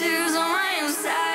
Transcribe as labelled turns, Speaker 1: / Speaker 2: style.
Speaker 1: tattoos on my inside.